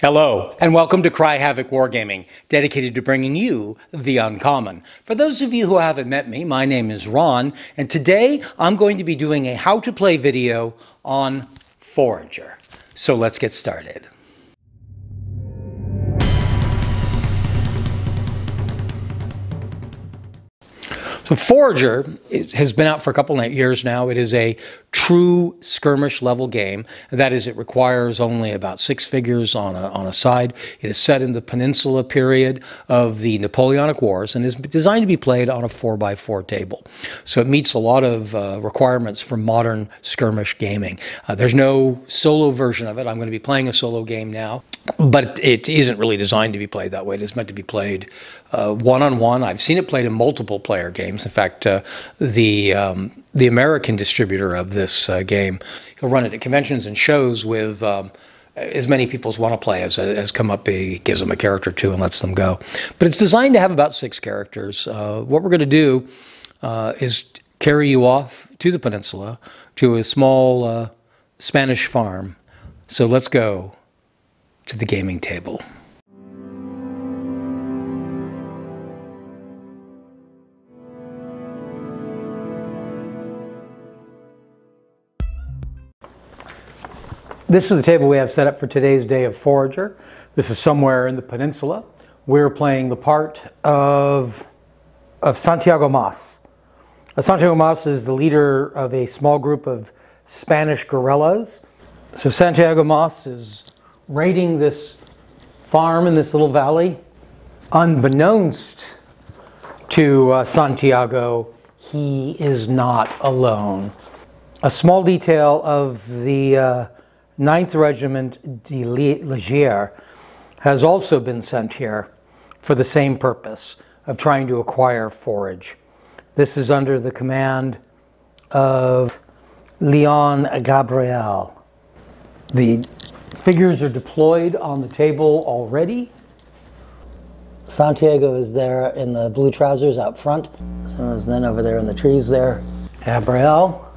Hello, and welcome to Cry Havoc Wargaming, dedicated to bringing you the uncommon. For those of you who haven't met me, my name is Ron, and today I'm going to be doing a how to play video on Forager. So let's get started. So Forager has been out for a couple of years now. It is a true skirmish level game. That is, it requires only about six figures on a, on a side. It is set in the peninsula period of the Napoleonic Wars and is designed to be played on a 4x4 table. So it meets a lot of uh, requirements for modern skirmish gaming. Uh, there's no solo version of it. I'm going to be playing a solo game now, but it isn't really designed to be played that way. It is meant to be played one on one. I've seen it played in multiple player games. In fact, uh, the um, the American distributor of this uh, game, he'll run it at conventions and shows with. Um, as many people as want to play as, as come up, he gives them a character too and lets them go. But it's designed to have about six characters. Uh, what we're going to do is carry you off to the peninsula to a small uh, Spanish farm. So let's go to the gaming table. This is the table we have set up for today's day of Forager. This is somewhere in the peninsula. We're playing the part of, of Santiago Mas. Uh, Santiago Mas is the leader of a small group of Spanish guerrillas. So Santiago Mas is raiding this farm in this little valley. Unbeknownst to uh, Santiago, he is not alone. A small detail of the uh, 9th Regiment de Légère has also been sent here for the same purpose of trying to acquire forage. This is under the command of Leon Gabriel. The figures are deployed on the table already. Santiago is there in the blue trousers out front. So then over there in the trees there. Gabriel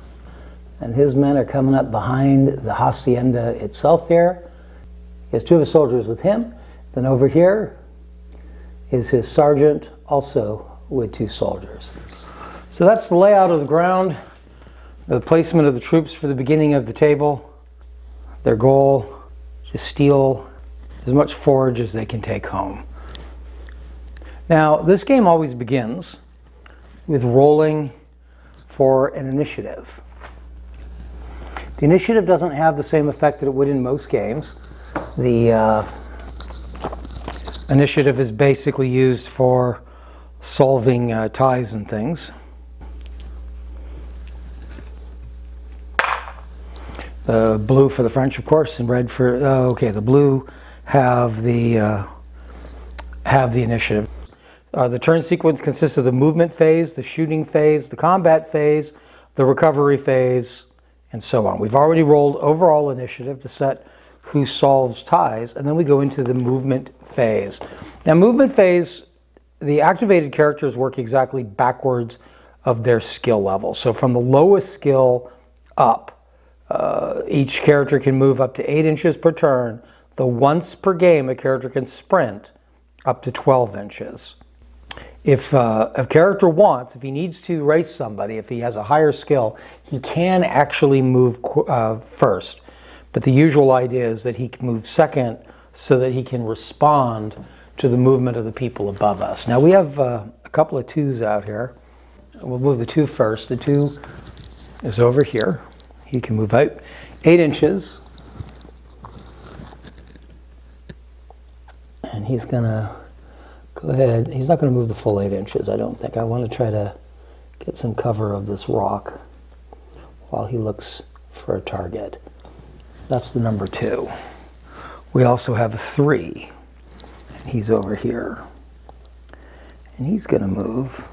and his men are coming up behind the hacienda itself here. He has two of his soldiers with him. Then over here is his sergeant, also with two soldiers. So that's the layout of the ground, the placement of the troops for the beginning of the table. Their goal, to steal as much forage as they can take home. Now, this game always begins with rolling for an initiative. The initiative doesn't have the same effect that it would in most games. The uh, initiative is basically used for solving uh, ties and things. The blue for the French, of course, and red for uh, okay. The blue have the uh, have the initiative. Uh, the turn sequence consists of the movement phase, the shooting phase, the combat phase, the recovery phase, and so on. We've already rolled overall initiative to set who solves ties, and then we go into the movement phase. Now, movement phase, the activated characters work exactly backwards of their skill level. So from the lowest skill up, uh, each character can move up to 8 inches per turn. The once per game, a character can sprint up to 12 inches if uh, a character wants, if he needs to race somebody, if he has a higher skill, he can actually move uh, first. But the usual idea is that he can move second so that he can respond to the movement of the people above us. Now we have uh, a couple of twos out here. We'll move the two first. The two is over here. He can move out eight inches. And he's going to Go ahead. He's not going to move the full eight inches, I don't think. I want to try to get some cover of this rock while he looks for a target. That's the number two. We also have a three. And he's over here. And he's going to move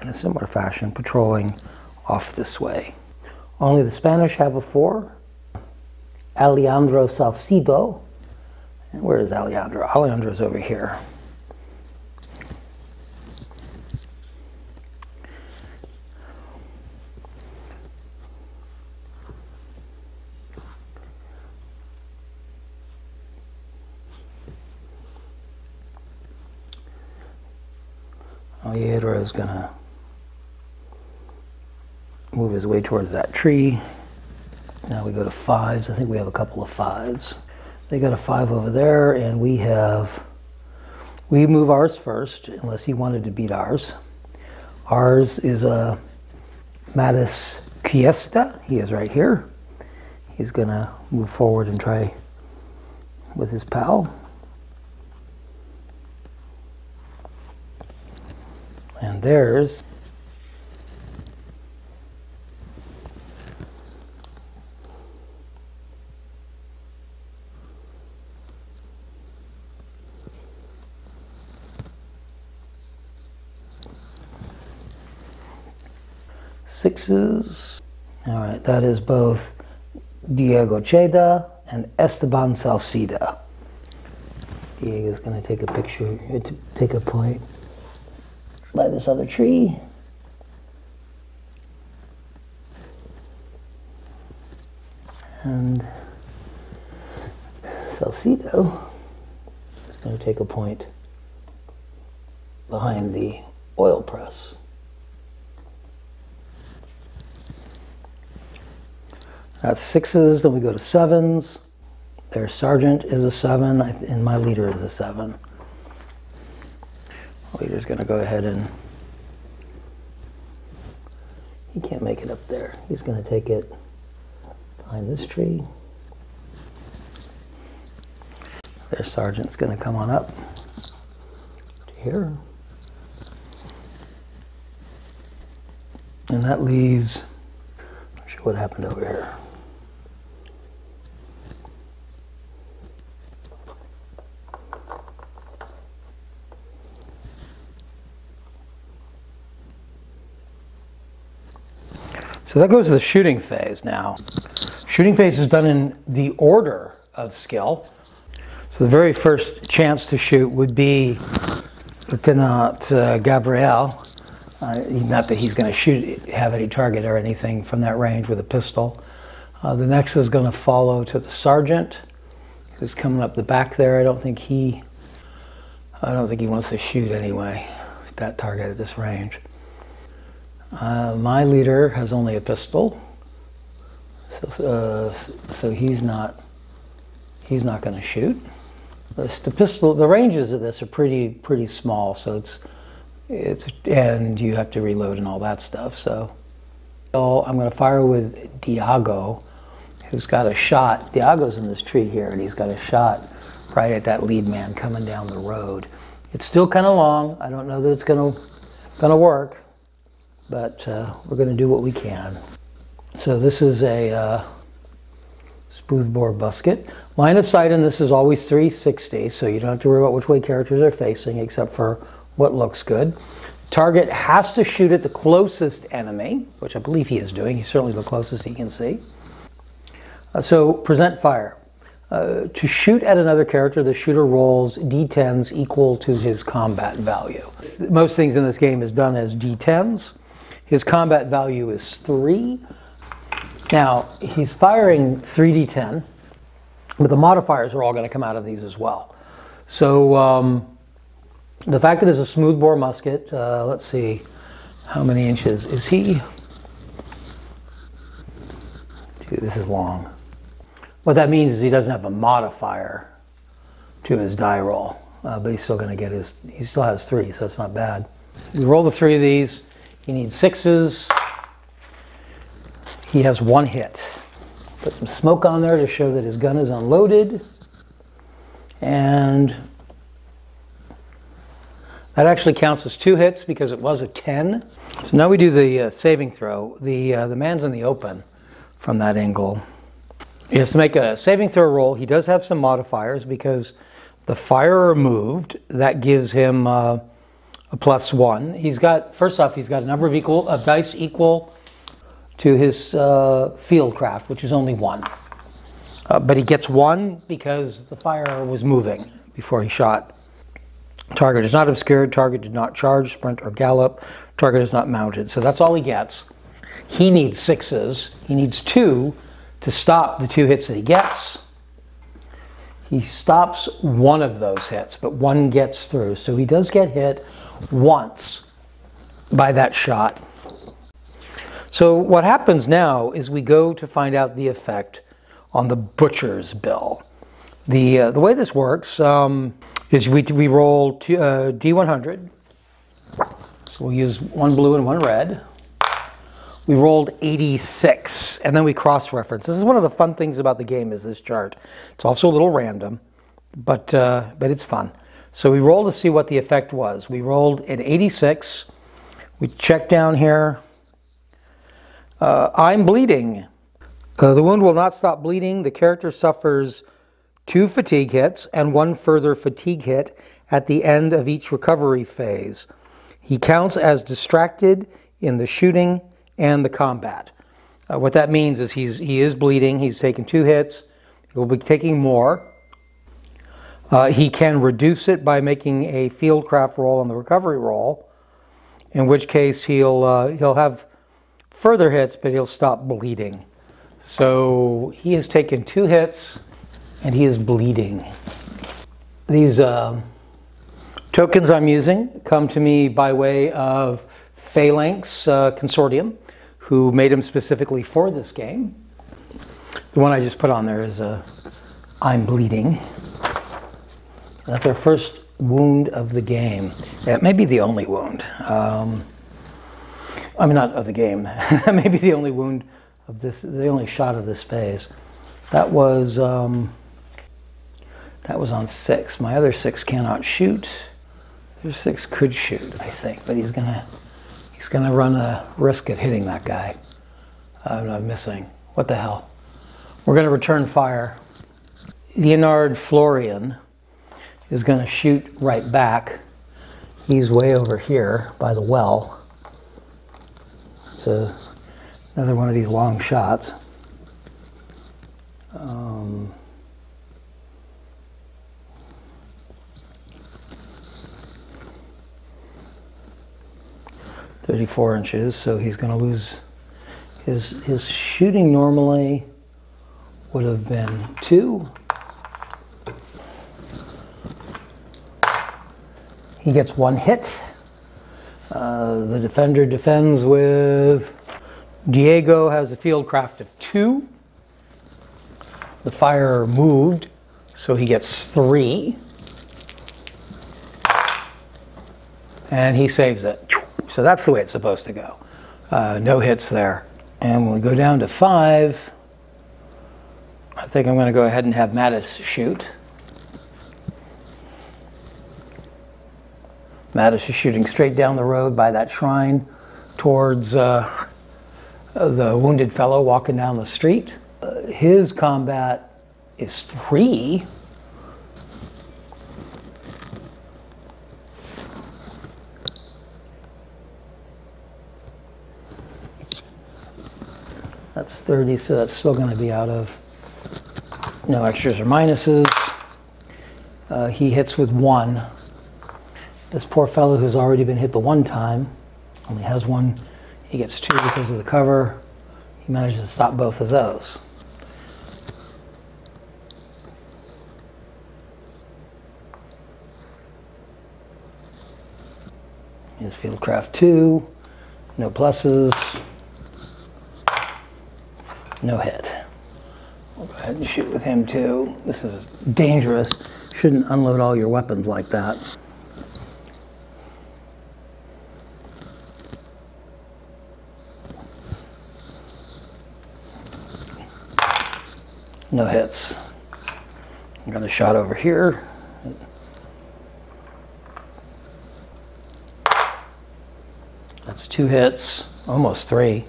in a similar fashion, patrolling off this way. Only the Spanish have a four. Alejandro Salcido where is Alejandro? Alejandro's over here. Theodore is going to move his way towards that tree. Now we go to fives. I think we have a couple of fives. They got a five over there, and we have, we move ours first, unless he wanted to beat ours. Ours is a Mattis Kiesta. He is right here. He's going to move forward and try with his pal. And there's sixes. All right, that is both Diego Cheda and Esteban Salcido. Diego's going to take a picture, uh, take a point by this other tree. And Salcido is going to take a point behind the oil press. That's sixes, then we go to sevens. Their sergeant is a seven, and my leader is a seven. Leader's going to go ahead and he can't make it up there. He's to take it behind this tree. Their sergeant's to come on up to here. And that leaves, I'm sure what happened over here. So that goes to the shooting phase now. Shooting phase is done in the order of skill. So the very first chance to shoot would be Lieutenant uh, Gabriel. Uh, not that he's going to shoot, have any target or anything from that range with a pistol. Uh, the next is going to follow to the sergeant, who's coming up the back there. I don't think he, I don't think he wants to shoot anyway. That target at this range. Uh, my leader has only a pistol, so, uh, so he's not he's not going to shoot. The pistol, the ranges of this are pretty pretty small, so it's it's and you have to reload and all that stuff. So, so I'm going to fire with Diego, who's got a shot. Diego's in this tree here, and he's got a shot right at that lead man coming down the road. It's still kind of long. I don't know that it's going to going to work but uh, we're going to do what we can. So this is a uh, smoothbore musket. Line of sight in this is always 360, so you don't have to worry about which way characters are facing except for what looks good. Target has to shoot at the closest enemy, which I believe he is doing. He's certainly the closest he can see. Uh, so present fire. Uh, to shoot at another character, the shooter rolls d10s equal to his combat value. Most things in this game is done as d10s. His combat value is 3. Now, he's firing 3d10, but the modifiers are all going to come out of these as well. So, um, the fact that it's a smoothbore musket, uh, let's see, how many inches is he? Dude, this is long. What that means is he doesn't have a modifier to his die roll, uh, but he's still going to get his, he still has three, so that's not bad. We roll the three of these. He needs sixes. He has one hit. Put some smoke on there to show that his gun is unloaded. And that actually counts as two hits because it was a 10. So now we do the uh, saving throw. The, uh, the man's in the open from that angle. He has to make a saving throw roll. He does have some modifiers because the fire removed. That gives him uh, a plus one. He's got, first off, he's got a number of equal of dice equal to his uh, field craft, which is only one. Uh, but he gets one because the fire was moving before he shot. Target is not obscured, target did not charge, sprint, or gallop, target is not mounted. So that's all he gets. He needs sixes. He needs two to stop the two hits that he gets. He stops one of those hits, but one gets through. So he does get hit once by that shot. So what happens now is we go to find out the effect on the butcher's bill. The, uh, the way this works um, is we, we roll uh, D100. So we'll use one blue and one red. We rolled 86, and then we cross-reference. This is one of the fun things about the game is this chart. It's also a little random, but, uh, but it's fun. So we rolled to see what the effect was. We rolled at 86. We check down here. Uh, I'm bleeding. Uh, the wound will not stop bleeding. The character suffers two fatigue hits and one further fatigue hit at the end of each recovery phase. He counts as distracted in the shooting and the combat. Uh, what that means is he's, he is bleeding. He's taken two hits. He will be taking more. Uh, he can reduce it by making a fieldcraft roll on the recovery roll, in which case he'll, uh, he'll have further hits, but he'll stop bleeding. So he has taken two hits and he is bleeding. These uh, tokens I'm using come to me by way of Phalanx uh, Consortium, who made them specifically for this game. The one I just put on there is uh, I'm bleeding. That's our first wound of the game. It may be the only wound. Um, I mean, not of the game. that may be the only wound of this, the only shot of this phase. That was um, that was on six. My other six cannot shoot. Your six could shoot, I think, but he's gonna he's gonna run a risk of hitting that guy. I'm not missing. What the hell? We're gonna return fire. Leonard Florian is gonna shoot right back. He's way over here by the well. It's a, another one of these long shots. Um, 34 inches, so he's going to lose his his shooting normally would have been two. He gets one hit. Uh, the defender defends with Diego has a field craft of two. The fire moved, so he gets three. And he saves it. So that's the way it's supposed to go. Uh, no hits there. And when we go down to five, I think I'm going to go ahead and have Mattis shoot. Mattis is shooting straight down the road by that shrine towards uh, the wounded fellow walking down the street. Uh, his combat is three. That's 30, so that's still going to be out of no extras or minuses. Uh, he hits with one. This poor fellow who's already been hit the one time only has one. He gets two because of the cover. He manages to stop both of those. His Fieldcraft 2, no pluses no hit. I'll go ahead and shoot with him too. This is dangerous. Shouldn't unload all your weapons like that. No hits. Got a shot over here. That's two hits, almost three.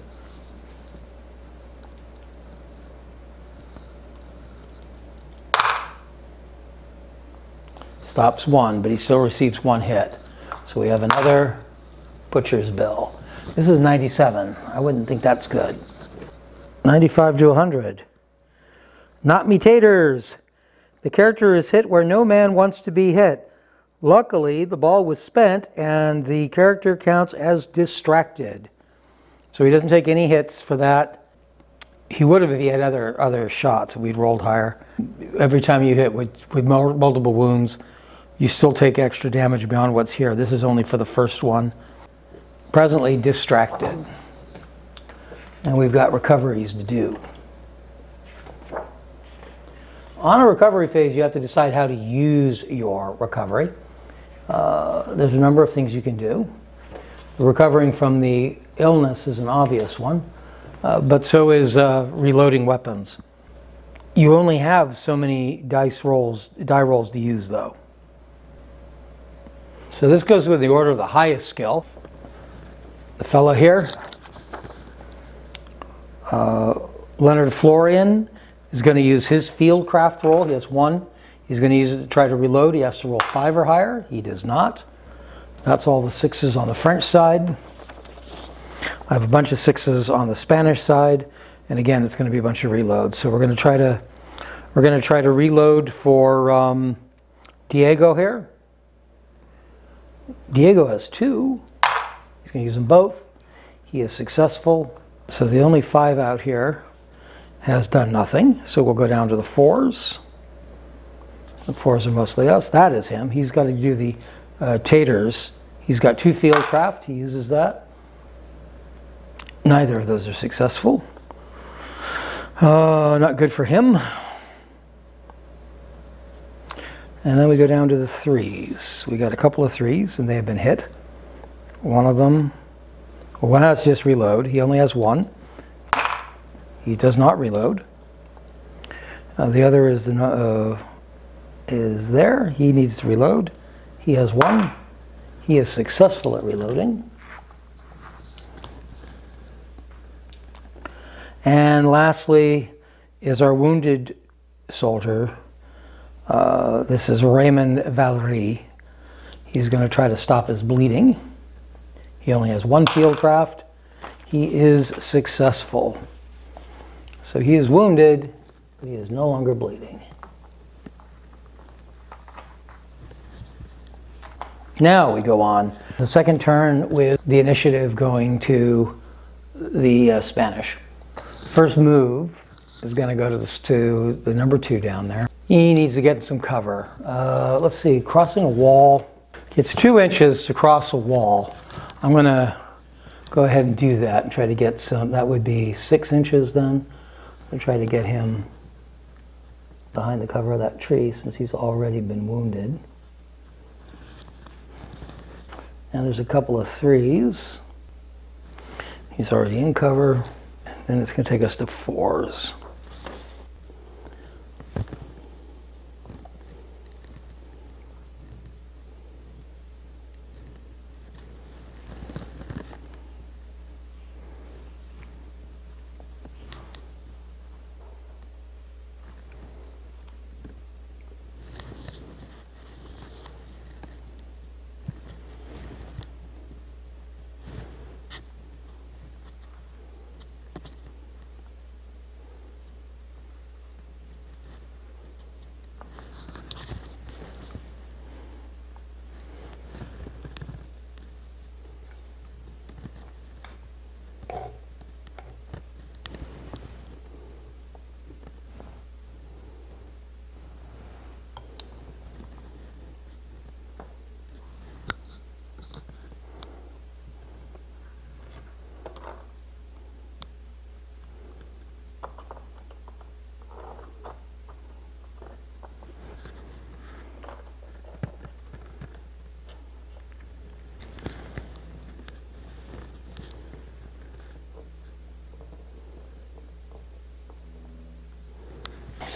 stops one, but he still receives one hit. So we have another butcher's bill. This is 97. I wouldn't think that's good. 95 to 100. Not me taters. The character is hit where no man wants to be hit. Luckily, the ball was spent and the character counts as distracted. So he doesn't take any hits for that. He would have if he had other other shots. We'd rolled higher. Every time you hit with, with multiple wounds, you still take extra damage beyond what's here. This is only for the first one. presently distracted. And we've got recoveries to do. On a recovery phase, you have to decide how to use your recovery. Uh, there's a number of things you can do. Recovering from the illness is an obvious one, uh, but so is uh, reloading weapons. You only have so many dice rolls, die rolls to use, though. So this goes with the order of the highest skill. The fellow here, uh, Leonard Florian, is going to use his field craft roll. He has one. He's going to use it to try to reload. He has to roll five or higher. He does not. That's all the sixes on the French side. I have a bunch of sixes on the Spanish side, and again, it's going to be a bunch of reloads. So we're going to try to we're going to try to reload for um, Diego here. Diego has two. He's going to use them both. He is successful. So the only five out here has done nothing. So we'll go down to the fours. The fours are mostly us. That is him. He's got to do the uh, taters. He's got two field craft. He uses that. Neither of those are successful. Uh, not good for him. And then we go down to the threes. We got a couple of threes, and they have been hit. One of them, well, one has just reload. He only has one. He does not reload. Uh, the other is uh, is there. He needs to reload. He has one. He is successful at reloading. And lastly is our wounded soldier. Uh, this is Raymond Valerie. He's going to try to stop his bleeding. He only has one field craft. He is successful. So he is wounded, but he is no longer bleeding. Now we go on. The second turn with the initiative going to the uh, Spanish. First move is going to go to the, to the number two down there. He needs to get some cover. Uh, let's see, crossing a wall. It's two inches to cross a wall. I'm going to go ahead and do that and try to get some. That would be six inches then. And try to get him behind the cover of that tree since he's already been wounded. Now there's a couple of threes. He's already in cover. Then it's going to take us to fours.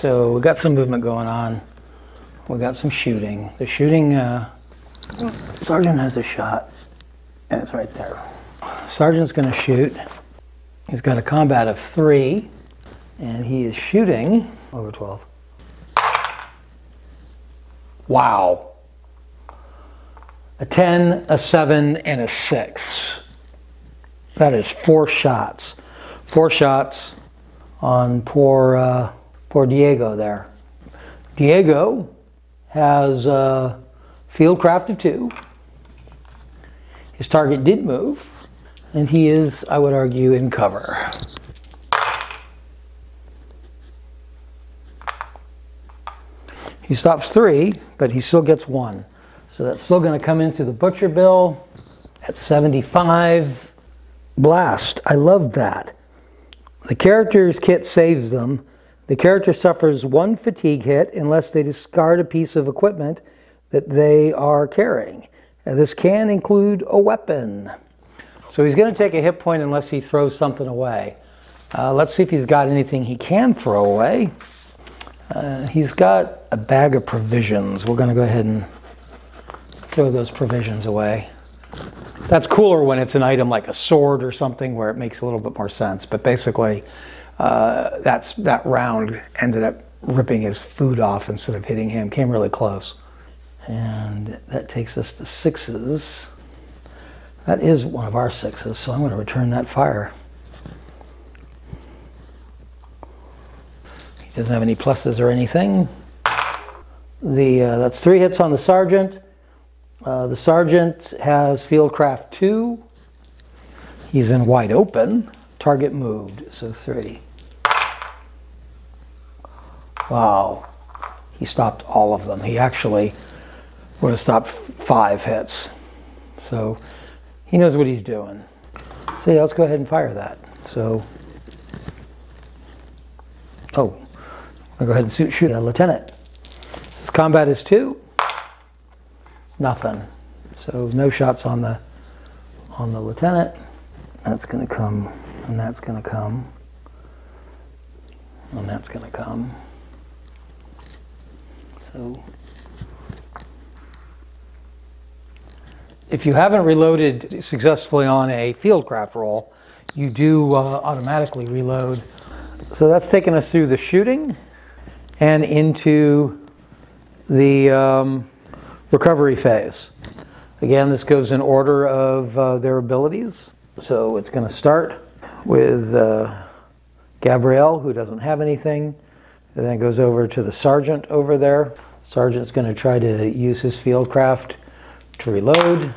So we got some movement going on. We got some shooting. The shooting, uh, Sergeant has a shot, and it's right there. Sergeant's going to shoot. He's got a combat of three, and he is shooting over 12. Wow. A 10, a 7, and a 6. That is four shots. Four shots on poor. Uh, for Diego there. Diego has uh, a fieldcraft of two. His target did move, and he is, I would argue, in cover. He stops three, but he still gets one. So that's still going to come in through the butcher bill at 75. Blast. I love that. The character's kit saves them. The character suffers one fatigue hit unless they discard a piece of equipment that they are carrying. This can include a weapon. So he's going to take a hit point unless he throws something away. Uh, let's see if he's got anything he can throw away. Uh, he's got a bag of provisions. We're going to go ahead and throw those provisions away. That's cooler when it's an item like a sword or something where it makes a little bit more sense. But basically, uh, that's that round ended up ripping his food off instead of hitting him. Came really close. And that takes us to sixes. That is one of our sixes, so I'm going to return that fire. He doesn't have any pluses or anything. The uh, that's three hits on the sergeant. Uh, the sergeant has Fieldcraft two. He's in wide open. Target moved, so three. Wow, he stopped all of them. He actually would have stopped five hits. So he knows what he's doing. So yeah, let's go ahead and fire that. So, oh, I'll go ahead and shoot, shoot a lieutenant. His combat is two. Nothing. So no shots on the on the lieutenant. That's to come, and that's to come, and that's to come. So if you haven't reloaded successfully on a fieldcraft roll, you do uh, automatically reload. So that's taken us through the shooting and into the um, recovery phase. Again, this goes in order of uh, their abilities. So it's going to start with uh, Gabriel, who doesn't have anything. And then goes over to the sergeant over there. Sergeant's going to try to use his fieldcraft to reload.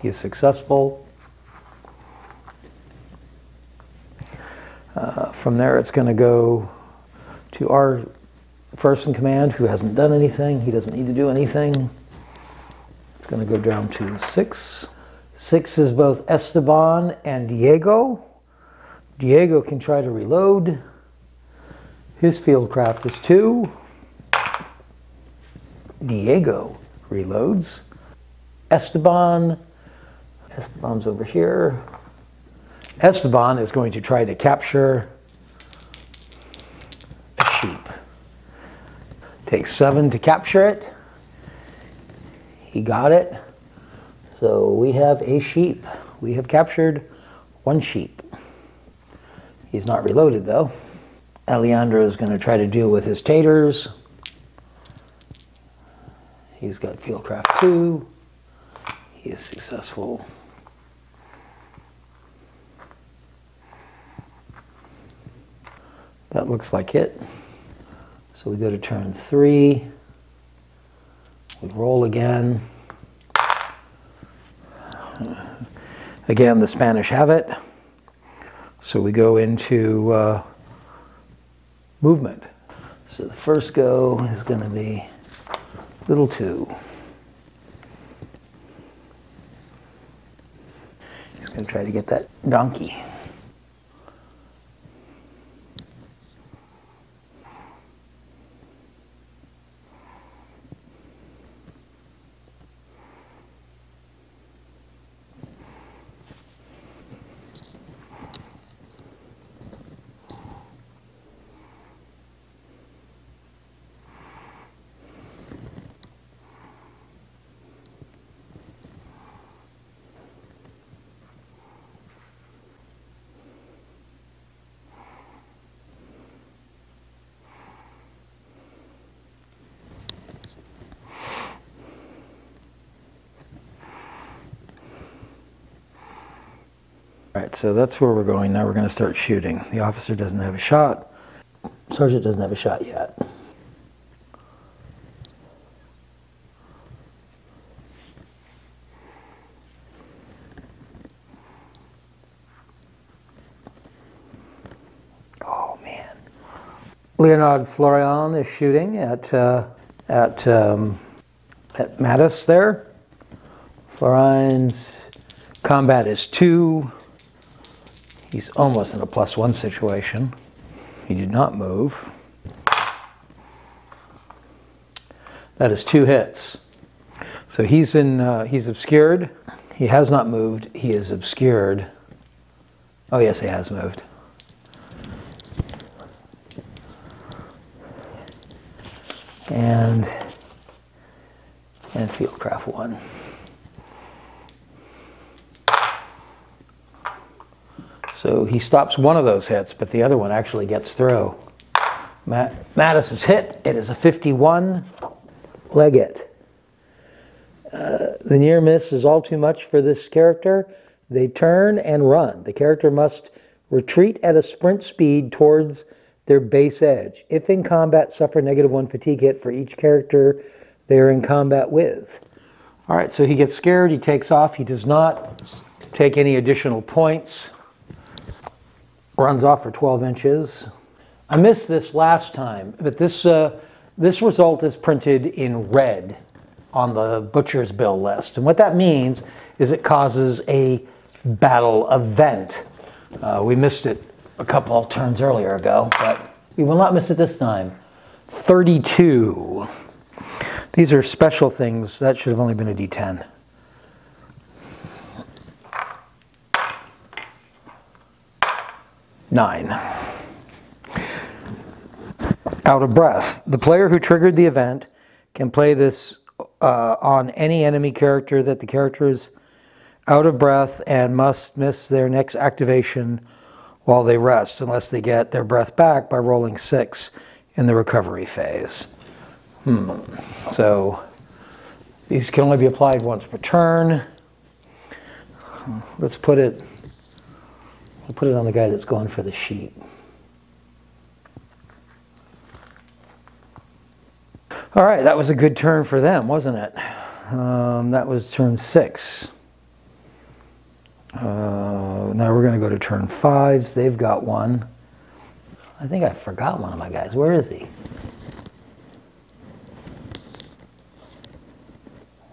He is successful. Uh, from there, it's going to go to our first in command who hasn't done anything. He doesn't need to do anything. It's going to go down to six. Six is both Esteban and Diego. Diego can try to reload. His fieldcraft is two. Diego reloads. Esteban, Esteban's over here. Esteban is going to try to capture a sheep. Takes seven to capture it. He got it. So we have a sheep. We have captured one sheep. He's not reloaded though. Alejandro is going to try to deal with his taters. He's got Fieldcraft 2. He is successful. That looks like it. So we go to turn 3. We roll again. Again, the Spanish have it. So we go into uh, movement. So the first go is going to be little 2. He's going to try to get that donkey. All right, so that's where we're going. Now we're going to start shooting. The officer doesn't have a shot. Sergeant doesn't have a shot yet. Oh man. Leonard Florian is shooting at uh, at um, at Mattis there. Florian's Combat is two. He's almost in a plus one situation. He did not move. That is two hits. So he's in. Uh, he's obscured. He has not moved. He is obscured. Oh yes, he has moved. And and Fieldcraft one. So he stops one of those hits, but the other one actually gets through. Matt, Mattis is hit. It is a 51 Leggett. Uh, the near miss is all too much for this character. They turn and run. The character must retreat at a sprint speed towards their base edge. If in combat, suffer negative one fatigue hit for each character they are in combat with. All right, so he gets scared. He takes off. He does not take any additional points runs off for 12 inches. I missed this last time, but this, uh, this result is printed in red on the butcher's bill list. And what that means is it causes a battle event. Uh, we missed it a couple turns earlier ago, but we will not miss it this time. 32. These are special things. That should have only been a D10. Nine. Out of breath. The player who triggered the event can play this uh, on any enemy character that the character is out of breath and must miss their next activation while they rest, unless they get their breath back by rolling six in the recovery phase. Hmm. So these can only be applied once per turn. Let's put it I'll put it on the guy that's going for the sheep. All right, that was a good turn for them, wasn't it? Um, that was turn six. Uh, now we're going to go to turn fives. They've got one. I think I forgot one of my guys. Where is he?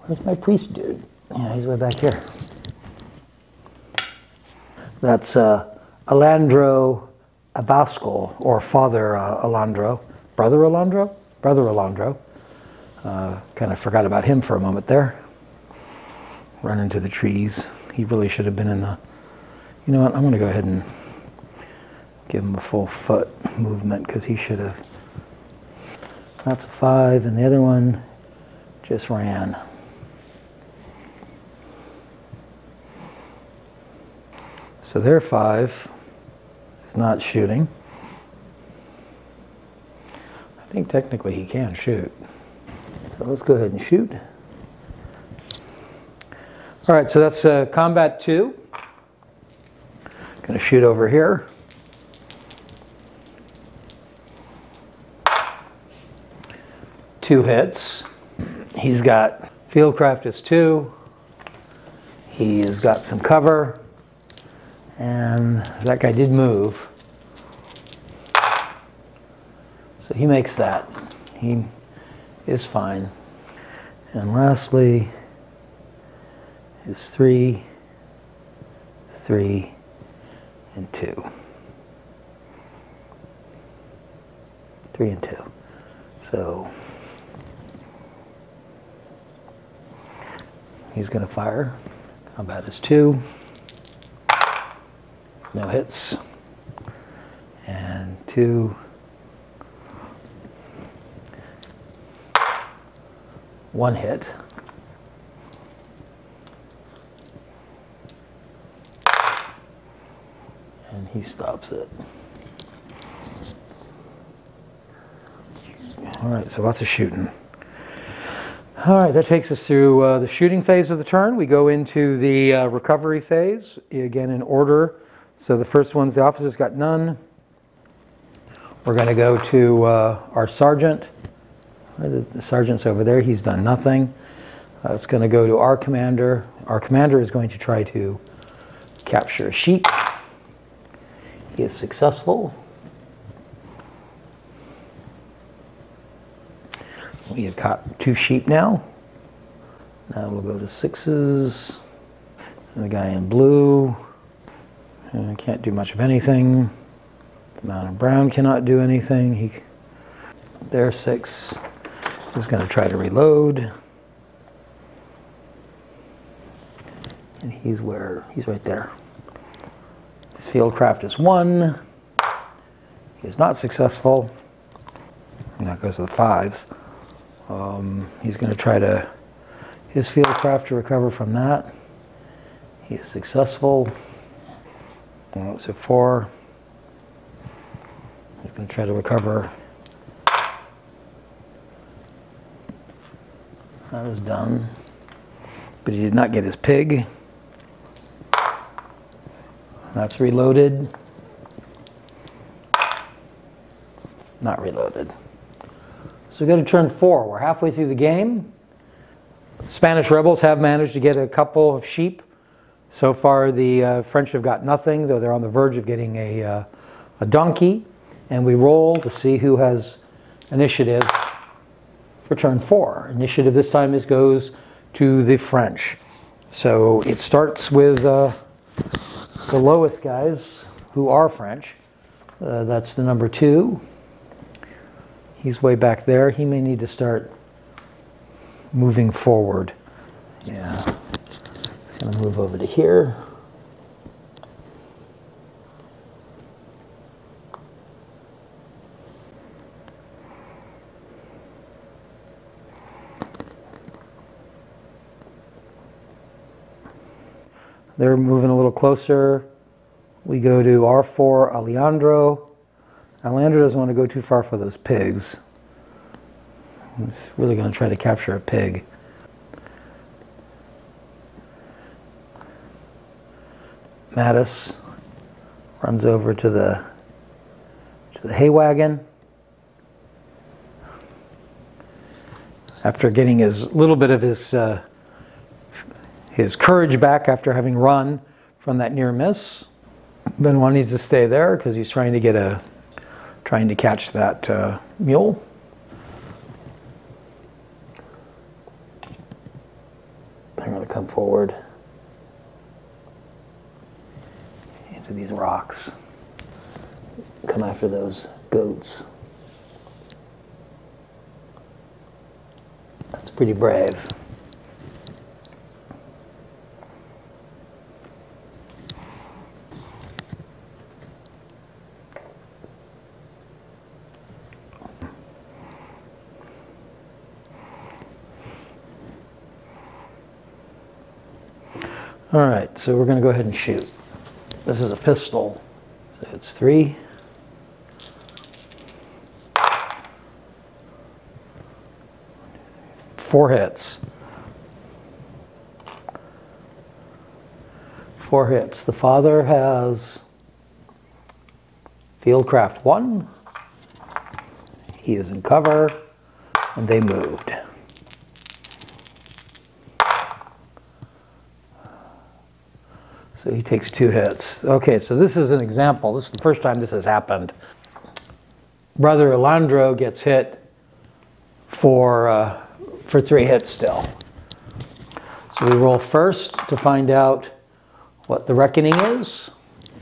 Where's my priest dude? Yeah, he's way back here. That's uh, Alandro Abascal, or Father uh, Alandro. Brother Alandro? Brother Alandro. Uh, kind of forgot about him for a moment there. Run into the trees. He really should have been in the. You know what? I'm going to go ahead and give him a full foot movement because he should have. That's a five, and the other one just ran. So their five is not shooting. I think technically he can shoot. So let's go ahead and shoot. All right, so that's uh, combat two. Going to shoot over here. Two hits. He's got fieldcraft is two. He's got some cover. And that guy did move. So he makes that. He is fine. And lastly is three, three, and two. Three and two. So he's going to fire. Combat is two no hits, and two, one hit. And he stops it. All right, so lots of shooting. All right, that takes us through uh, the shooting phase of the turn. We go into the uh, recovery phase, again in order so the first one's the officers got none. We're going to go to uh, our sergeant. The sergeant's over there. He's done nothing. Uh, it's going to go to our commander. Our commander is going to try to capture a sheep. He is successful. We have caught two sheep now. Now we'll go to sixes. The guy in blue uh, can't do much of anything. The man in brown cannot do anything. He, there, six is going to try to reload. And he's where? He's right there. His fieldcraft is one. He is not successful. And that goes to the fives. Um, he's going to try to his fieldcraft to recover from that. He is successful. Well, so four. He's going to try to recover. That was done. But he did not get his pig. That's reloaded. Not reloaded. So we go to turn four. We're halfway through the game. Spanish rebels have managed to get a couple of sheep. So far, the uh, French have got nothing, though they're on the verge of getting a, uh, a donkey. And we roll to see who has initiative for turn four. Initiative this time is goes to the French. So it starts with uh, the lowest guys, who are French. Uh, that's the number two. He's way back there. He may need to start moving forward. Yeah. To move over to here. They're moving a little closer. We go to R4 Alejandro. Alejandro doesn't want to go too far for those pigs. He's really going to try to capture a pig. Mattis runs over to the to the hay wagon. After getting his little bit of his uh, his courage back after having run from that near miss, Benoit needs to stay there because he's trying to get a trying to catch that uh, mule. They're going to come forward into these rocks, come after those goats. That's pretty brave. All right, so we're going to go ahead and shoot. This is a pistol, so it's three. Four hits. Four hits. The father has Fieldcraft one. He is in cover, and they moved. So he takes two hits. Okay, so this is an example. This is the first time this has happened. Brother Elandro gets hit for, uh, for three hits still. So we roll first to find out what the reckoning is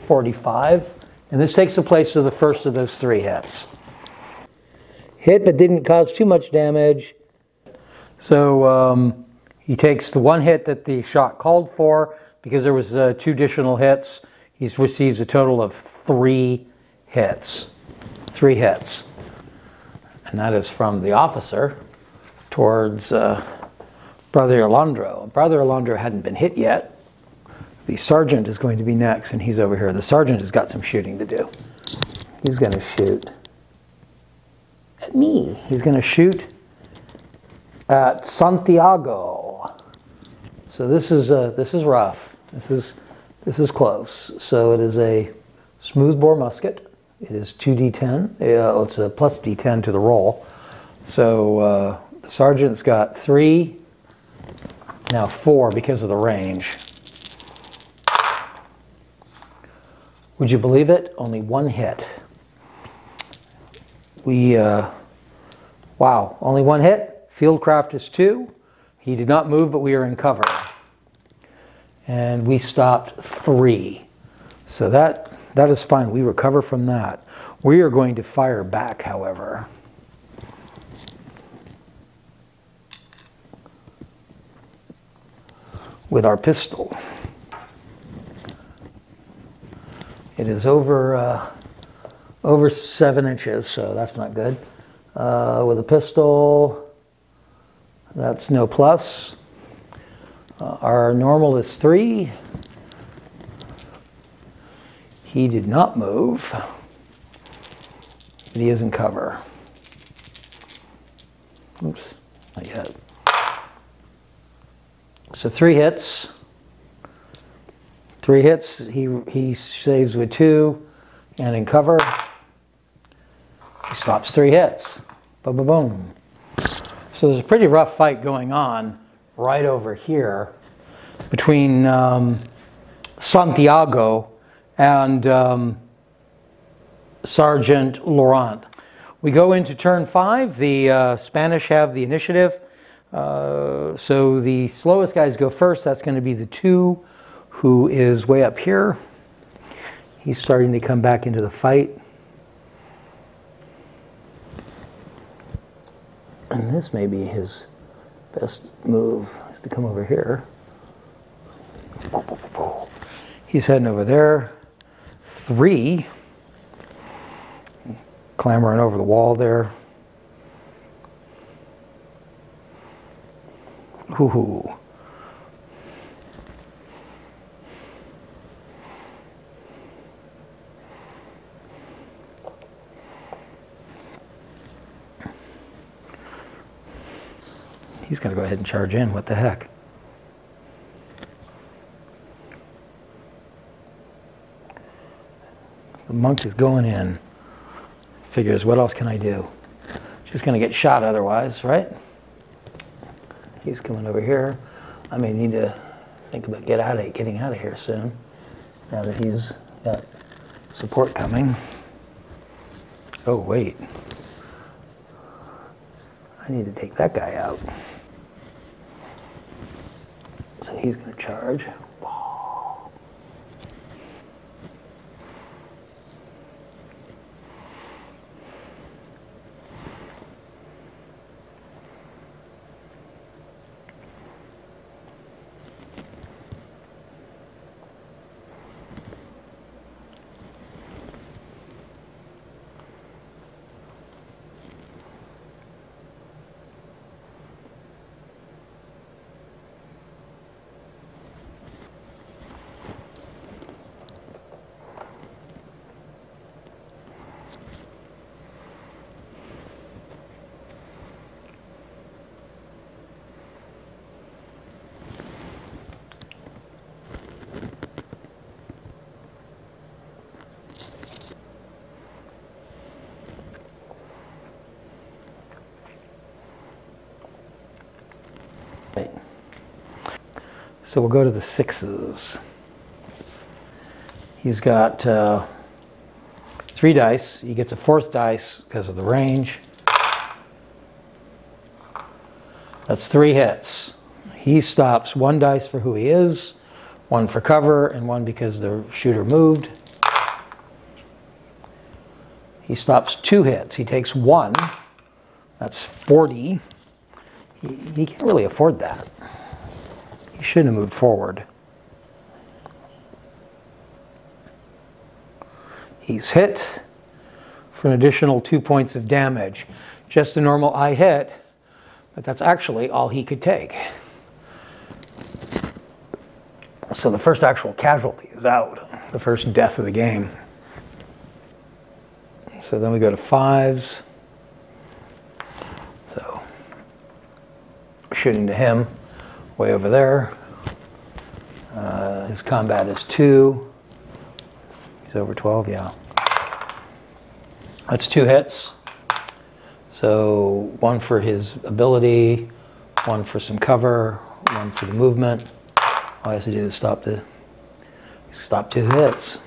45. And this takes the place of the first of those three hits. Hit but didn't cause too much damage. So um, he takes the one hit that the shot called for because there was uh, two additional hits. He receives a total of three hits. Three hits. And that is from the officer towards uh, Brother Alondro. Brother Alondro hadn't been hit yet. The sergeant is going to be next, and he's over here. The sergeant has got some shooting to do. He's going to shoot at me. He's going to shoot at Santiago. So this is uh, this is rough. This is this is close. So it is a smoothbore musket. It is 2d10. Uh, it's a plus d10 to the roll. So uh, the sergeant's got three, now four because of the range. Would you believe it? Only one hit. We, uh, wow, only one hit. Fieldcraft is two. He did not move, but we are in cover. And we stopped three. So that, that is fine. We recover from that. We are going to fire back, however. With our pistol. It is over, uh, over seven inches, so that's not good. Uh, with a pistol, that's no plus. Uh, our normal is three. He did not move, but he is in cover. Oops, not yet. So three hits. Three hits, he, he saves with two, and in cover, he stops three hits. Boom, boom, boom. So there's a pretty rough fight going on right over here between um, Santiago and um, Sergeant Laurent. We go into turn five. The uh, Spanish have the initiative. Uh, so the slowest guys go first. That's going to be the two who is way up here. He's starting to come back into the fight. And this may be his best move, is to come over here. He's heading over there. Three. Clambering over the wall there. Ooh. He's going to go ahead and charge in. What the heck? The monk is going in. Figures, what else can I do? Just going to get shot otherwise, right? He's coming over here. I may need to think about get out of getting out of here soon. Now that he's got support coming. Oh wait. I need to take that guy out. He's going to charge. So we'll go to the sixes. He's got uh, three dice. He gets a fourth dice because of the range. That's three hits. He stops one dice for who he is, one for cover, and one because the shooter moved. He stops two hits. He takes one. That's 40. He, he can't really afford that. He shouldn't have moved forward. He's hit for an additional two points of damage. Just a normal eye hit, but that's actually all he could take. So the first actual casualty is out, the first death of the game. So then we go to fives. So shooting to him way over there. Uh, his combat is two. He's over 12, yeah. That's two hits. So one for his ability, one for some cover, one for the movement. All he has to do is stop the stop two hits.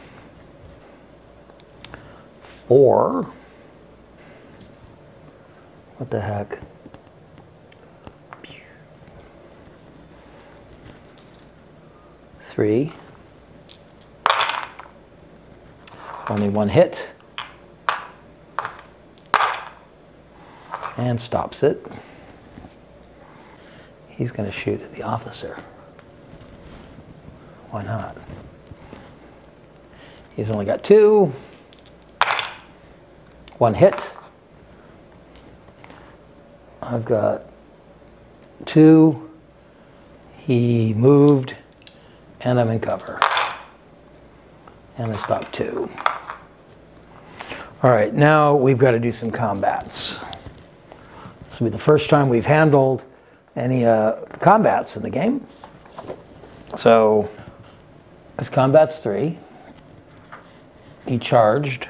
Four. What the heck? Three. Only one hit. And stops it. He's going to shoot at the officer. Why not? He's only got two. One hit. I've got two. He moved, and I'm in cover. And I stop two. All right, now we've got to do some combats. This will be the first time we've handled any uh, combats in the game. So, this combat's three. He charged.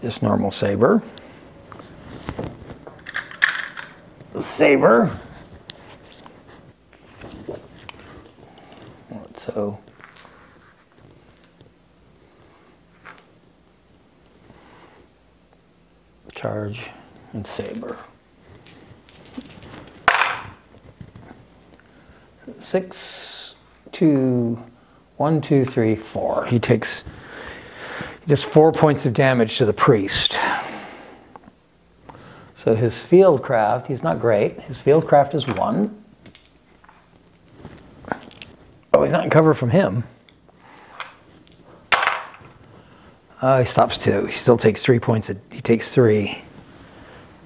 Just normal saber. The saber. So charge and saber. Six, two, one, two, three, four. He takes just four points of damage to the priest. So his field craft, he's not great. His field craft is one. He's not in cover from him. Uh, he stops two. He still takes three points. He takes three.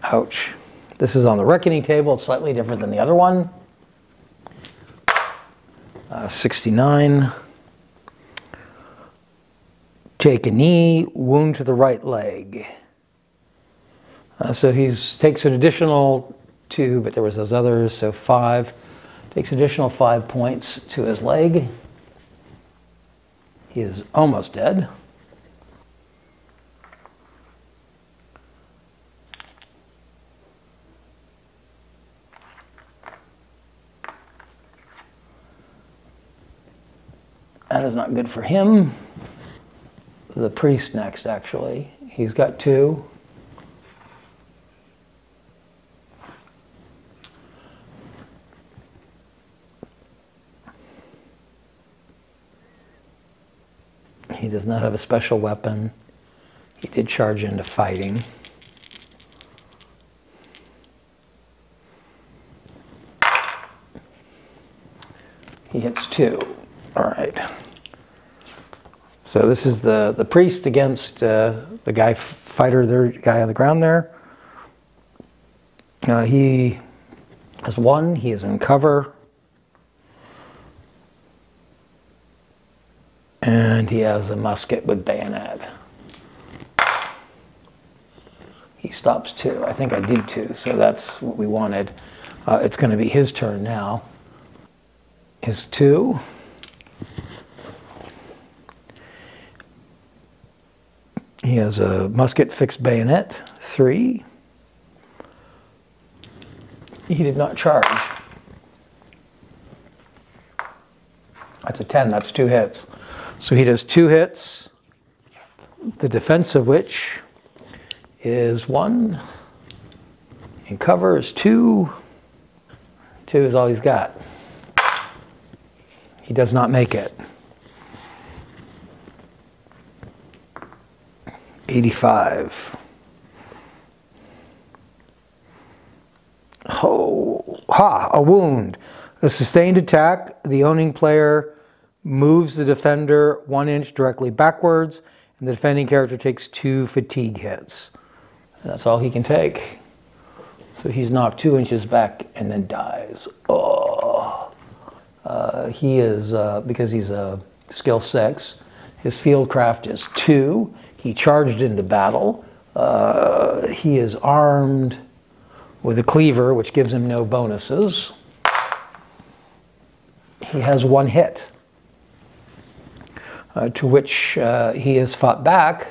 Ouch. This is on the reckoning table. It's slightly different than the other one. Uh, 69. Take a knee, wound to the right leg. Uh, so he takes an additional two, but there was those others, so five. Takes additional five points to his leg. He is almost dead. That is not good for him. The priest next, actually. He's got two. He does not have a special weapon. He did charge into fighting. He hits two. All right. So this is the, the priest against uh, the guy fighter, there guy on the ground there. Uh, he has one. He is in cover. And he has a musket with bayonet. He stops two. I think I did two, so that's what we wanted. Uh, it's going to be his turn now. His two. He has a musket fixed bayonet, three. He did not charge. That's a 10, that's two hits. So he does two hits, the defense of which is one, and cover is two. Two is all he's got. He does not make it. 85. Oh, ha, a wound. A sustained attack, the owning player moves the defender one inch directly backwards, and the defending character takes two fatigue hits. And that's all he can take. So he's knocked two inches back and then dies. Oh. Uh, he is, uh, because he's a skill six, his field craft is two. He charged into battle. Uh, he is armed with a cleaver, which gives him no bonuses. He has one hit, uh, to which uh, he has fought back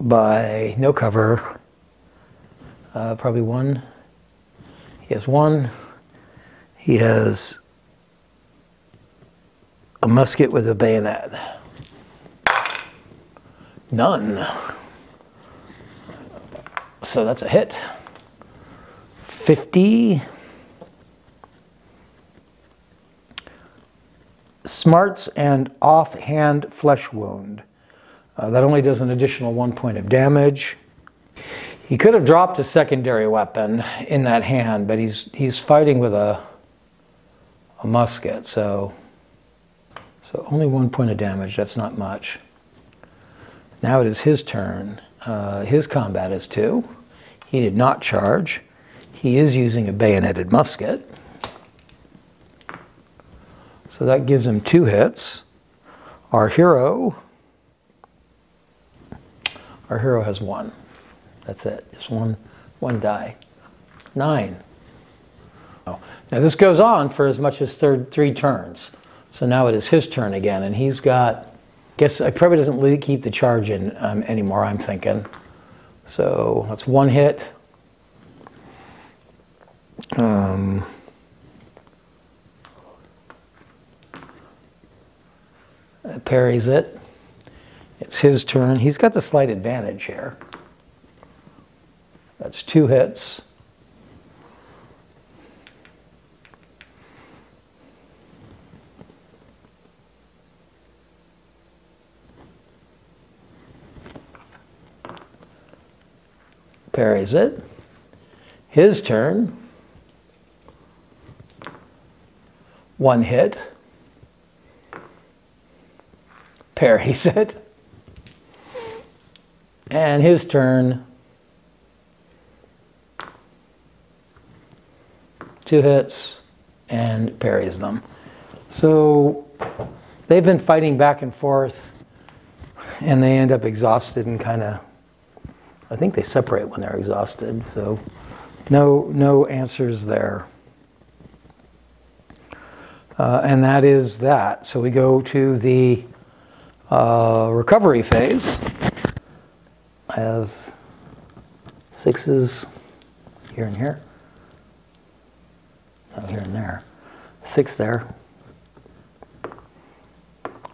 by no cover. Uh, probably one. He has one. He has a musket with a bayonet. None. So that's a hit. 50. Smarts and offhand flesh wound. Uh, that only does an additional one point of damage. He could have dropped a secondary weapon in that hand, but he's he's fighting with a a musket, so so only one point of damage. That's not much. Now it is his turn. Uh, his combat is two. He did not charge. He is using a bayoneted musket. So that gives him two hits. Our hero, our hero has one. That's it. Just one, one die. Nine. Now this goes on for as much as third, three turns. So now it is his turn again, and he's got. Guess I probably doesn't keep the charge in um, anymore. I'm thinking. So that's one hit. Um, parries it. It's his turn. He's got the slight advantage here. That's two hits. Parries it. His turn. One hit parries it. And his turn. Two hits and parries them. So they've been fighting back and forth and they end up exhausted and kind of I think they separate when they're exhausted. So no no answers there. Uh, and that is that. So we go to the uh, recovery phase, I have sixes here and here. Oh, here and there. Six there.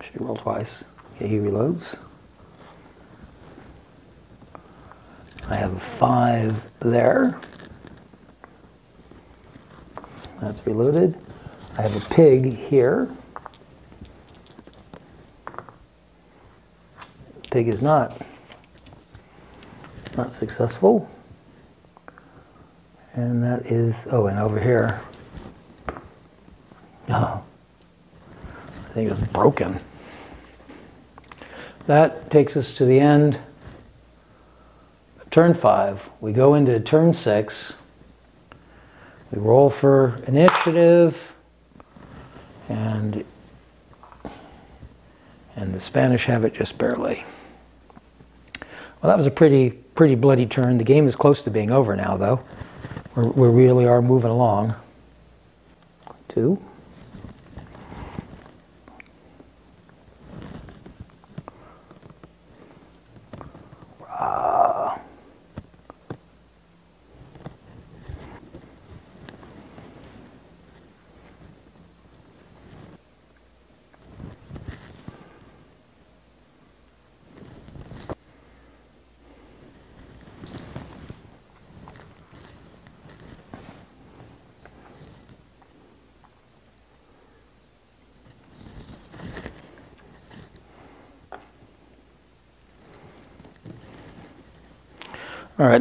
Should roll twice. Okay, he reloads. I have a five there. That's reloaded. I have a pig here. Pig is not not successful. And that is, oh, and over here. Oh, I think it's broken. That takes us to the end. Turn five. We go into turn six. We roll for initiative. And and the Spanish have it just barely. Well, that was a pretty pretty bloody turn. The game is close to being over now, though. We're, we really are moving along. Two.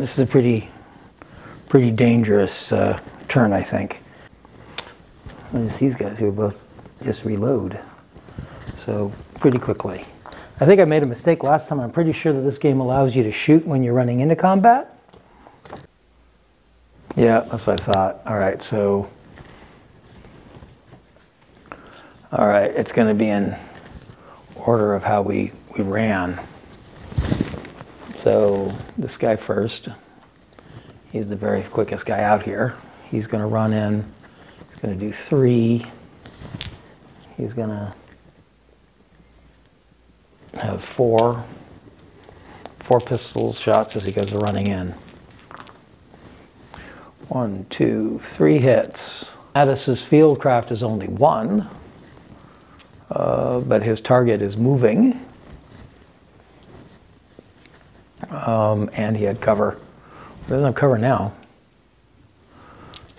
This is a pretty, pretty dangerous uh, turn, I think. It's these guys who are both just reload, so pretty quickly. I think I made a mistake last time. I'm pretty sure that this game allows you to shoot when you're running into combat. Yeah, that's what I thought. All right, so. All right, it's going to be in order of how we, we ran. So this guy first, he's the very quickest guy out here. He's going to run in, he's going to do three. He's going to have four, four pistol shots as he goes running in. One, two, three hits. Addis's fieldcraft is only one, uh, but his target is moving um, and he had cover. He doesn't have cover now.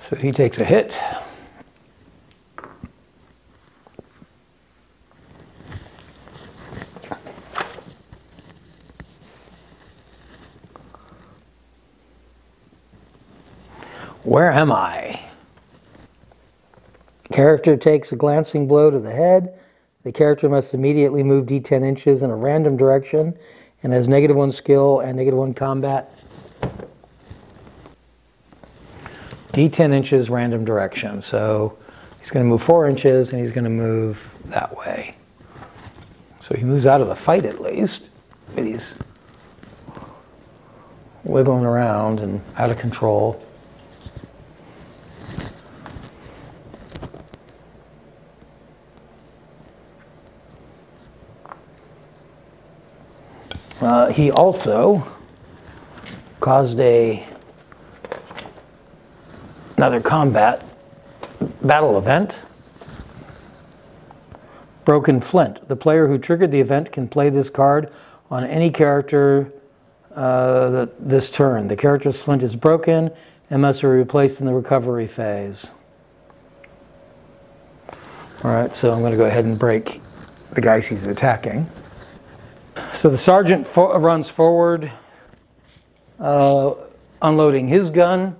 So he takes a hit. Where am I? Character takes a glancing blow to the head. The character must immediately move d10 inches in a random direction and has negative one skill and negative one combat. d10 inches random direction. So he's going to move four inches and he's going to move that way. So he moves out of the fight at least, but he's wiggling around and out of control. Uh, he also caused a another combat battle event. Broken Flint. The player who triggered the event can play this card on any character uh, this turn. The character's flint is broken and must be replaced in the recovery phase. All right, so I'm going to go ahead and break the guys he's attacking. So the sergeant fo runs forward, uh, unloading his gun.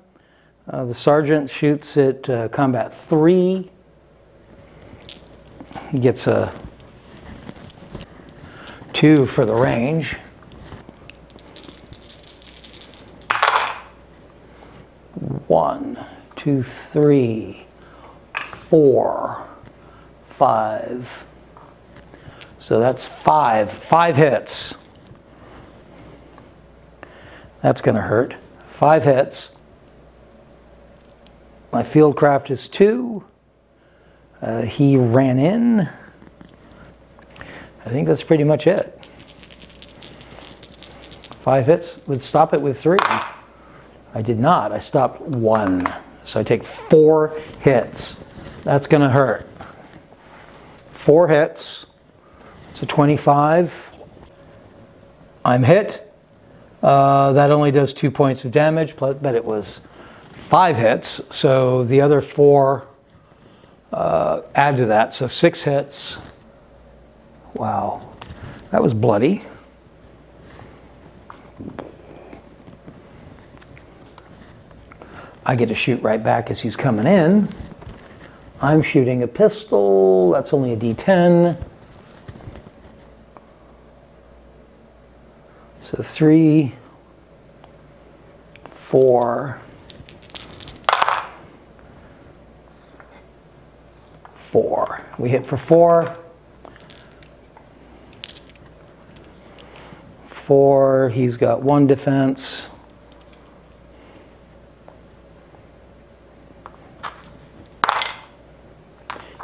Uh, the sergeant shoots at uh, combat three. He gets a two for the range. One, two, three, four, five. So that's five, five hits. That's going to hurt. Five hits. My fieldcraft is two. Uh, he ran in. I think that's pretty much it. Five hits. Let's stop it with three. I did not. I stopped one. So I take four hits. That's going to hurt. Four hits. It's a 25. I'm hit. Uh, that only does two points of damage, but it was five hits. So the other four uh, add to that. So six hits. Wow. That was bloody. I get to shoot right back as he's coming in. I'm shooting a pistol. That's only a D10. So three, four, four. We hit for four. Four, he's got one defense.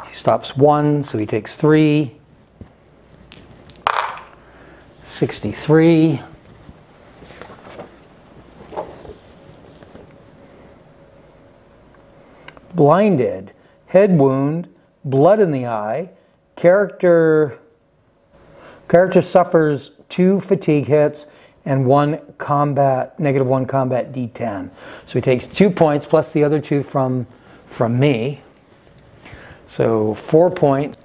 He stops one, so he takes three. 63. Blinded, head wound, blood in the eye, character character suffers two fatigue hits and one combat negative one combat d10. So he takes two points plus the other two from from me. So four points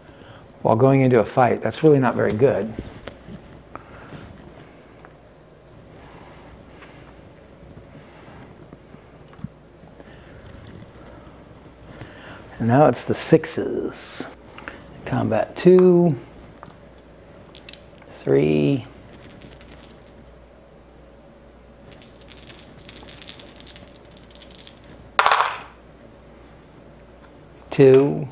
while going into a fight, that's really not very good. Now it's the sixes. Combat two, three, two,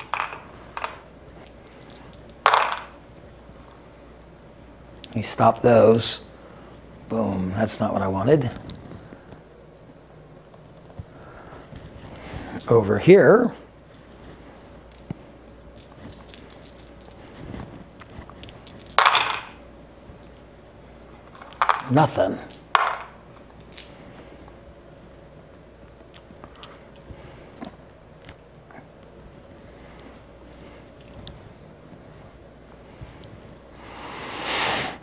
We stop those. Boom, that's not what I wanted. Over here, nothing.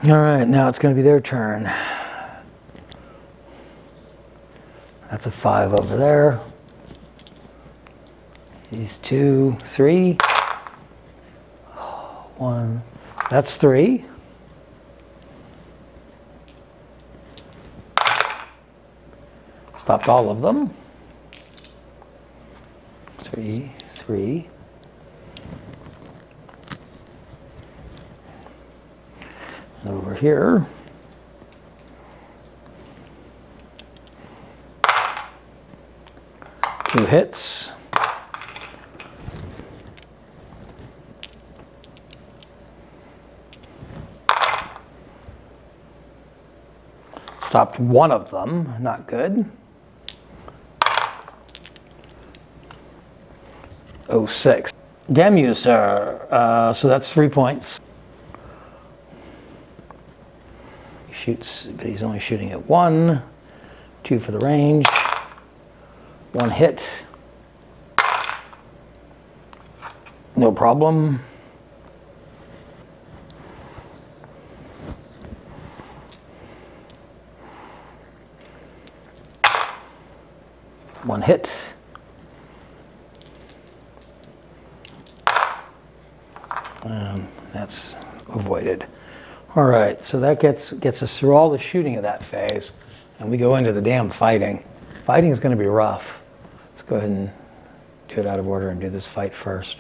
All right, now it's going to be their turn. That's a five over there. These two, three. One, that's three. Stopped all of them. three, three. Over here. Two hits. Stopped one of them, not good. 06. Demuser, uh, so that's three points. He shoots, but he's only shooting at one. Two for the range. One hit. No problem. One hit. And that's avoided. All right, so that gets gets us through all the shooting of that phase, and we go into the damn fighting. Fighting is going to be rough. Let's go ahead and do it out of order and do this fight first.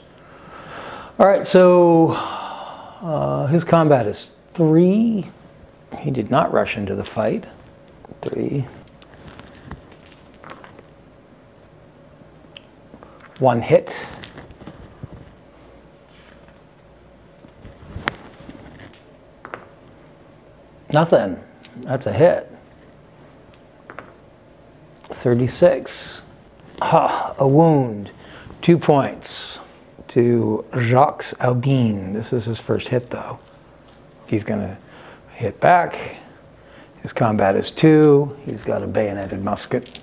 All right, so uh, his combat is three. He did not rush into the fight. Three. One hit. Nothing. That's a hit. 36. Ha, a wound. Two points to Jacques Albin. This is his first hit, though. He's going to hit back. His combat is two. He's got a bayoneted musket.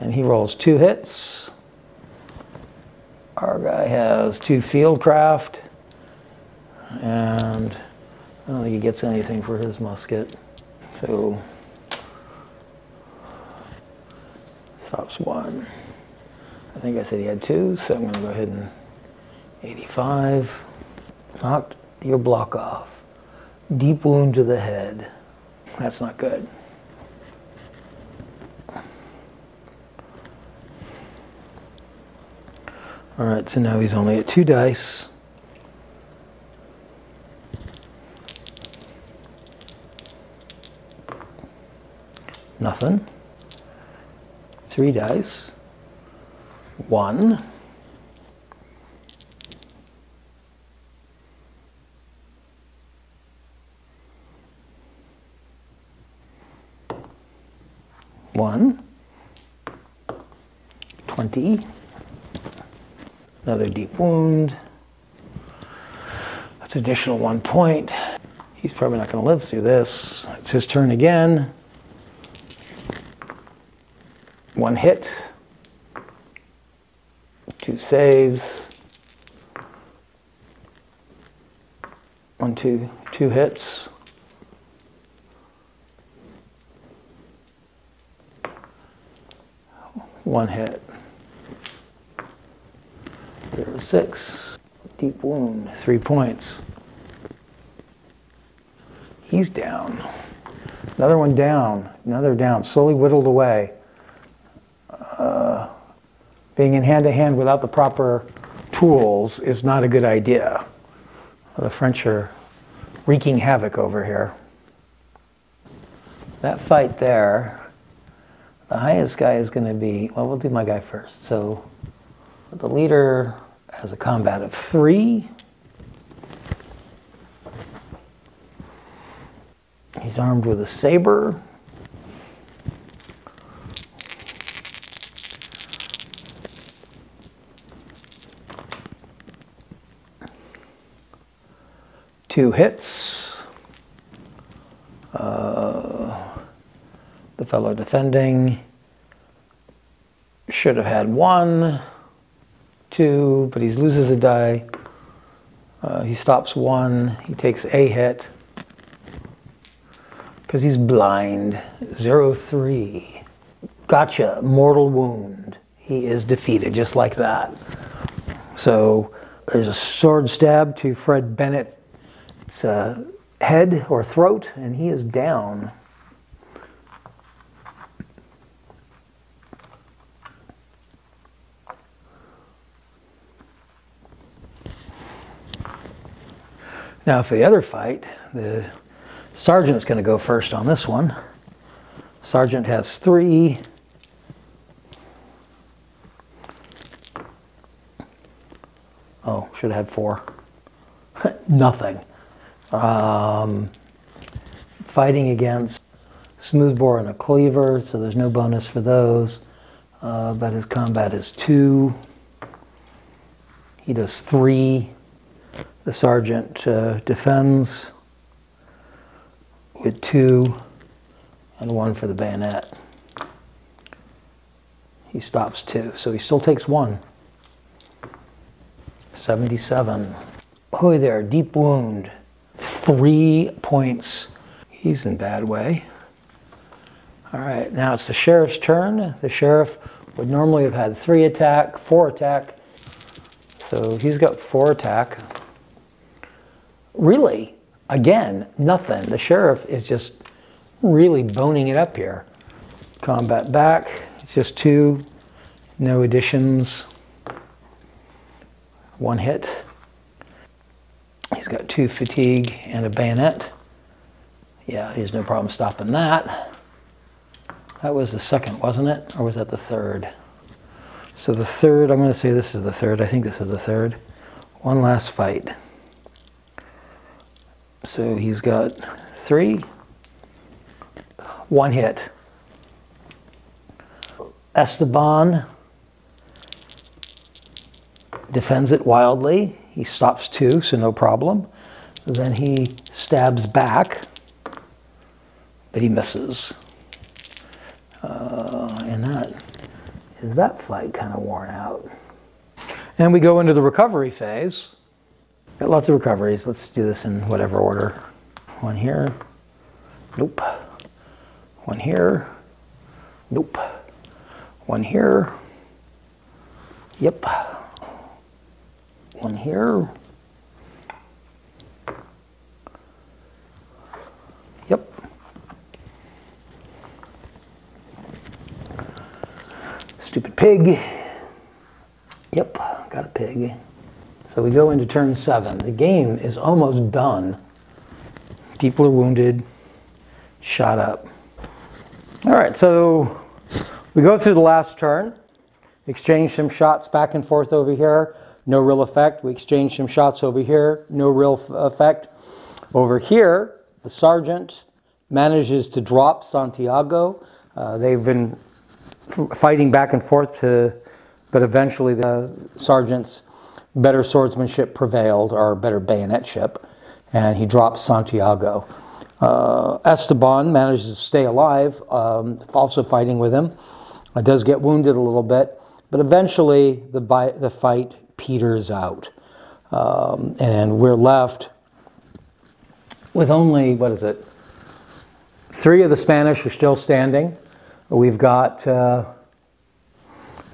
And he rolls two hits. Our guy has two fieldcraft. And I don't think he gets anything for his musket. So stops one. I think I said he had two, so I'm going to go ahead and 85. Knocked your block off. Deep wound to the head. That's not good. All right, so now he's only at two dice. Nothing. Three dice. One. One. Twenty. Another deep wound. That's additional one point. He's probably not going to live through this. It's his turn again. One hit. Two saves. One, two, two hits. One hit. Zero six. Deep wound. Three points. He's down. Another one down. Another down. Slowly whittled away. Being in hand to hand without the proper tools is not a good idea. The French are wreaking havoc over here. That fight there, the highest guy is going to be, well, we'll do my guy first. So the leader has a combat of three. He's armed with a saber. Two hits. Uh, the fellow defending should have had one two, but he loses a die. Uh, he stops one. He takes a hit because he's blind. Zero three. Gotcha. Mortal wound. He is defeated just like that. So there's a sword stab to Fred its uh, head or throat, and he is down. Now for the other fight, the sergeant's going to go first on this one. Sergeant has three. Oh, should have had four. Nothing. Um, fighting against smoothbore and a cleaver, so there's no bonus for those. Uh, but his combat is two. He does three. The sergeant uh, defends with two and one for the bayonet. He stops two, so he still takes one. 77. Hoy there, deep wound. Three points. He's in bad way. All right, now it's the sheriff's turn. The sheriff would normally have had three attack, four attack. So he's got four attack. Really, again, nothing. The sheriff is just really boning it up here. Combat back, it's just two, no additions. One hit. He's got two fatigue and a bayonet. Yeah, he has no problem stopping that. That was the second, wasn't it? Or was that the third? So the third, I'm going to say this is the third. I think this is the third. One last fight. So he's got three, one hit. Esteban defends it wildly. He stops two, so no problem. Then he stabs back, but he misses. Uh, and that is that fight kind of worn out. And we go into the recovery phase. Got lots of recoveries. Let's do this in whatever order. One here. Nope. One here. Nope. One here. Yep one here. Yep. Stupid pig. Yep, got a pig. So we go into turn seven. The game is almost done. People are wounded, shot up. All right, so we go through the last turn, exchange some shots back and forth over here no real effect. We exchanged some shots over here, no real effect. Over here, the sergeant manages to drop Santiago. Uh, they've been fighting back and forth to, but eventually the sergeant's better swordsmanship prevailed, or better bayonetship, and he drops Santiago. Uh, Esteban manages to stay alive, um, also fighting with him. Uh, does get wounded a little bit, but eventually the, the fight peters out. Um, and we're left with only, what is it? Three of the Spanish are still standing. We've got uh,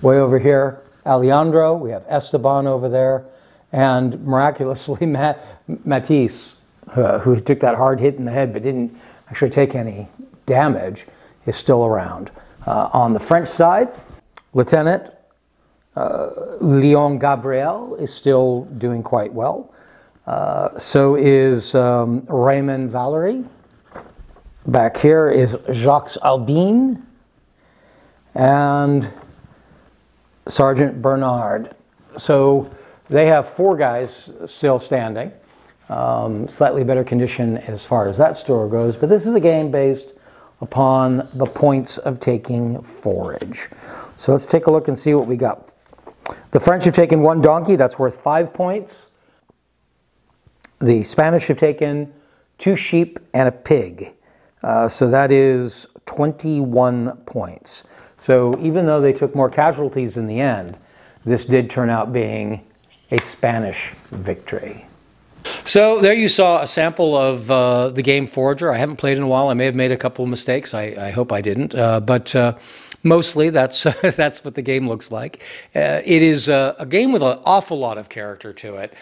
way over here Alejandro, we have Esteban over there, and miraculously Matt, Matisse, uh, who took that hard hit in the head but didn't actually take any damage, is still around. Uh, on the French side, Lieutenant uh, Leon Gabriel is still doing quite well. Uh, so is um, Raymond Valery. Back here is Jacques Albin and Sergeant Bernard. So they have four guys still standing. Um, slightly better condition as far as that store goes, but this is a game based upon the points of taking forage. So let's take a look and see what we got. The French have taken one donkey, that's worth five points. The Spanish have taken two sheep and a pig. Uh, so that is 21 points. So even though they took more casualties in the end, this did turn out being a Spanish victory. So there you saw a sample of uh, the game Forager. I haven't played in a while. I may have made a couple of mistakes. I, I hope I didn't. Uh, but uh, Mostly, that's that's what the game looks like. Uh, it is a, a, game with an awful lot of character to it.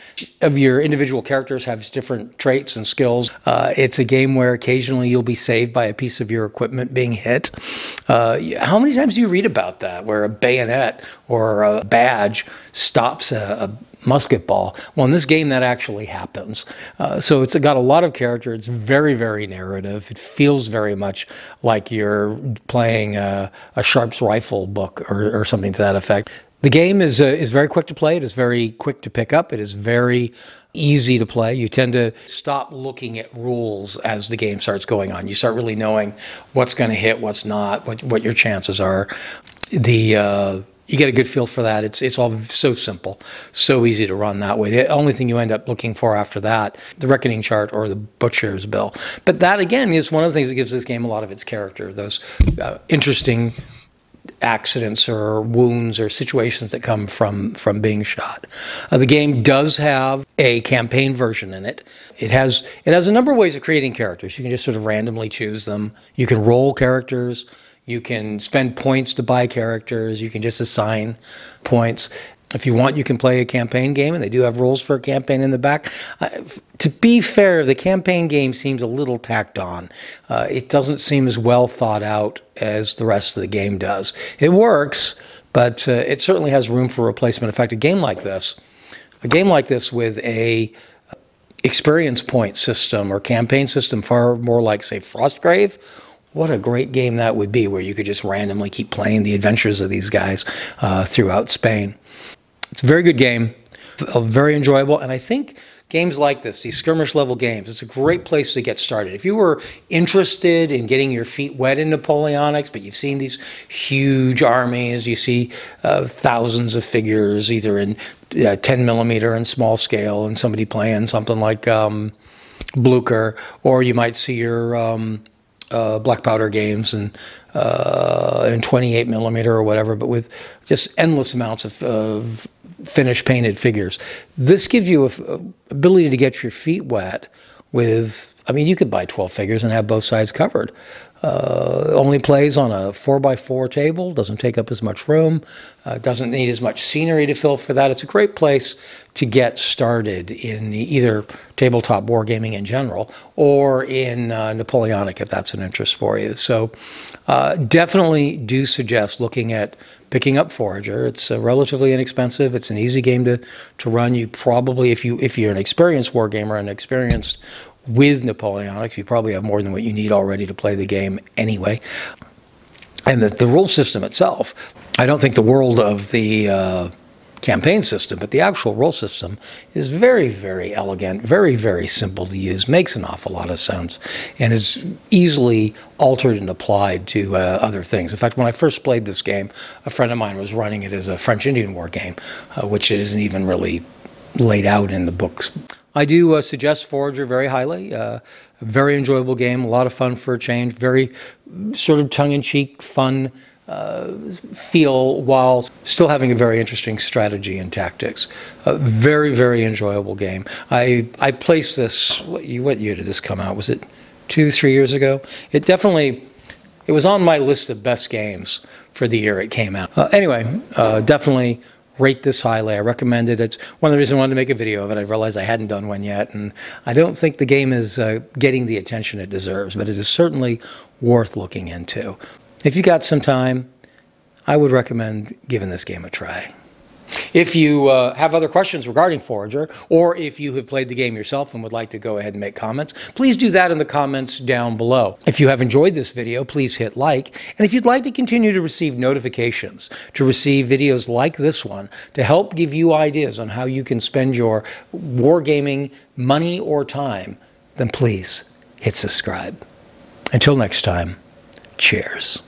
Of your individual characters have different traits and skills. Uh, it's a game where occasionally you'll be saved by a piece of your equipment being hit. Uh, how many times do you read about that, where a bayonet or a badge stops a, a musket ball. Well, in this game, that actually happens. Uh, so it's got a lot of character. It's very, very narrative. It feels very much like you're playing a, a Sharpe's rifle book or, or, something to that effect. The game is uh, is very quick to play. It is very quick to pick up. It is very easy to play. You tend to stop looking at rules as the game starts going on. You start really knowing what's going to hit, what's not, what what your chances are. The uh, you get a good feel for that. It's it's all so simple, so easy to run that way. The only thing you end up looking for after that, the reckoning chart or the butcher's bill. But that again is one of the things that gives this game a lot of its character. Those uh, interesting accidents or wounds or situations that come from from being shot. Uh, the game does have a campaign version in it. It has it has a number of ways of creating characters. You can just sort of randomly choose them. You can roll characters. You can spend points to buy characters. You can just assign points. If you want, you can play a campaign game, and they do have rules for a campaign in the back. Uh, to be fair, the campaign game seems a little tacked on. Uh, it doesn't seem as well thought out as the rest of the game does. It works, but uh, it certainly has room for replacement. In fact, a game like this, a game like this with a experience point system or campaign system far more like, say, Frostgrave what a great game that would be, where you could just randomly keep playing the adventures of these guys uh, throughout Spain. It's a very good game, very enjoyable, and I think games like this, these skirmish level games, it's a great place to get started. If you were interested in getting your feet wet in Napoleonics, but you've seen these huge armies, you see uh, thousands of figures, either in uh, 10 millimeter and small scale, and somebody playing something like um, Blucher, or you might see your um, uh, black powder games and uh, and 28 millimeter or whatever, but with just endless amounts of, of finished painted figures. This gives you a, ability to get your feet wet with. I mean, you could buy 12 figures and have both sides covered. Uh, only plays on a 4x4 table, doesn't take up as much room, uh, doesn't need as much scenery to fill for that. It's a great place to get started in either tabletop wargaming in general or in uh, Napoleonic if that's an interest for you. So uh, definitely do suggest looking at picking up Forager. It's uh, relatively inexpensive. It's an easy game to, to run. You probably, if you if you're an experienced wargamer and experienced with Napoleonics. You probably have more than what you need already to play the game anyway. And the, the rule system itself, I don't think the world of the uh, campaign system, but the actual rule system is very, very elegant, very, very simple to use, makes an awful lot of sense, and is easily altered and applied to uh, other things. In fact, when I first played this game, a friend of mine was running it as a French Indian War game, uh, which isn't even really laid out in the books. I do uh, suggest Forager very highly. Uh, very enjoyable game, a lot of fun for a change, very sort of tongue-in-cheek, fun uh, feel while still having a very interesting strategy and tactics. A very, very enjoyable game. I I placed this. What, what year did this come out? Was it two, three years ago? It definitely. It was on my list of best games for the year it came out. Uh, anyway, uh, definitely rate this highly. I recommend it. It's one of the reasons I wanted to make a video of it. I realized I hadn't done one yet, and I don't think the game is uh, getting the attention it deserves, but it is certainly worth looking into. If you got some time, I would recommend giving this game a try. If you uh, have other questions regarding Forager, or if you have played the game yourself and would like to go ahead and make comments, please do that in the comments down below. If you have enjoyed this video, please hit like, and if you'd like to continue to receive notifications, to receive videos like this one, to help give you ideas on how you can spend your wargaming money or time, then please hit subscribe. Until next time, cheers.